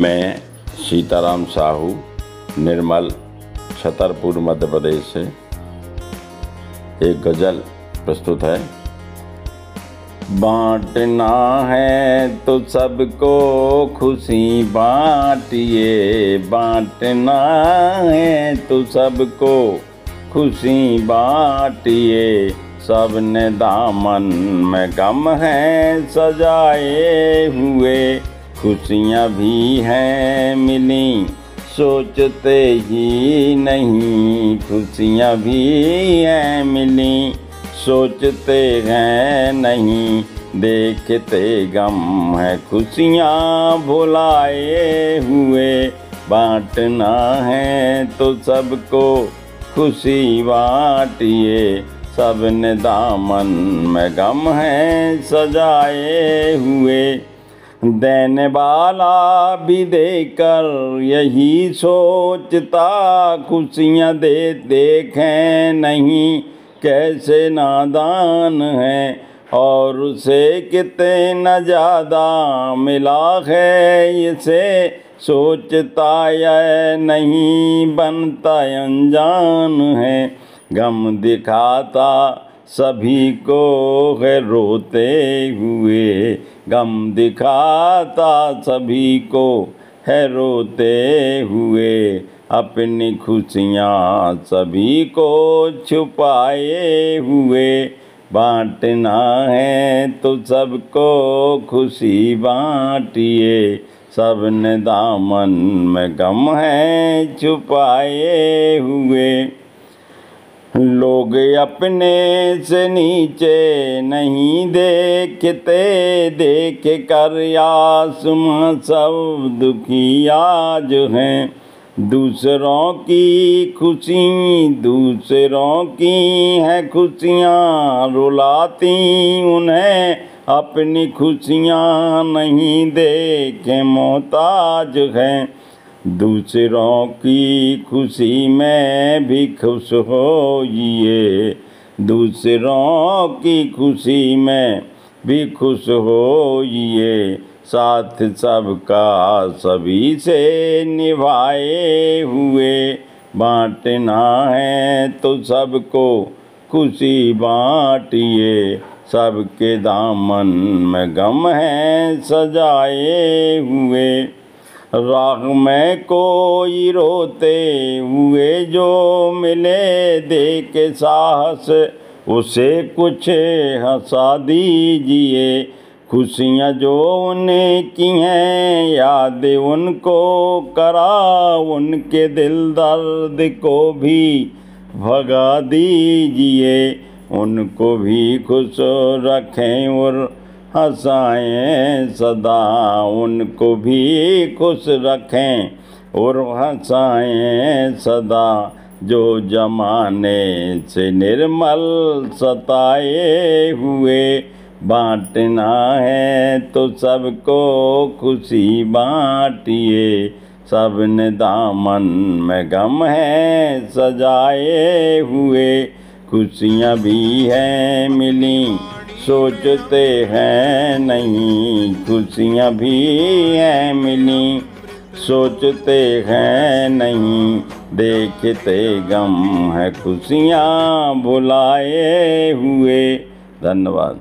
मैं सीताराम साहू, निर्मल, छतरपुर, मध्य प्रदेश से। एक गज़ल प्रस्तुत है। बांटना है तो सबको खुशी बांटिए। बांटना है तो सबको खुशी बांटिए। सबने दामन में गम है, सजाए हुए। खुशियाँ भी हैं मिली, सोचते ही नहीं, खुशियाँ भी हैं मिली, सोचते हैं नहीं, देखते गम है खुशियाँ भुलाए हुए, बांटना है तो सबको खुशी बांटिए सबने दामन में गम है सजाए हुए। देने वाला भी देकर यही सोचता, खुशियाँ दे देखें नहीं कैसे नादान है, और उसे कितने ज़्यादा मिला है इसे सोचता या नहीं, बनता अनजान है, गम दिखाता सभी को है रोते हुए गम दिखाता सभी को है रोते हुए अपनी खुशियाँ सभी को छुपाए हुए। बांटना है तो सबको खुशी बांटिए। सबने दामन में गम है छुपाए हुए। लोग अपने से नीचे नहीं देखते, देख कर आसमां सब दुखी आज हैं। दूसरों की खुशी, दूसरों की है खुशियाँ, रुलाती उन्हें, अपनी खुशियाँ नहीं देखे मोहताज हैं। दूसरों की खुशी में भी खुश होइए। दूसरों की खुशी में भी खुश होइए। साथ सबका सभी से निभाए हुए बांटना है तो सबको खुशी बांटिए। सबके दामन में गम है सजाए हुए। राग में कोई रोते हुए जो मिले दे के साहस, उसे कुछ हंसा दीजिए। खुशियाँ जो उन्हें की हैं, याद उनको करा, उनके दिल दर्द को भी भगा दीजिए। उनको भी खुश रखें और हंसाएँ, सदा उनको भी खुश रखें। और हंसाएँ, सदा जो जमाने से निर्मल सताए हुए बांटना है तो सबको खुशी बांटिए। सबने दामन में गम है, सजाए हुए। खुशियाँ भी हैं, मिली। सोचते हैं नहीं, खुशियाँ भी हैं मिली। सोचते हैं नहीं, देखते गम है खुशियाँ, भुलाए हुए। धन्यवाद।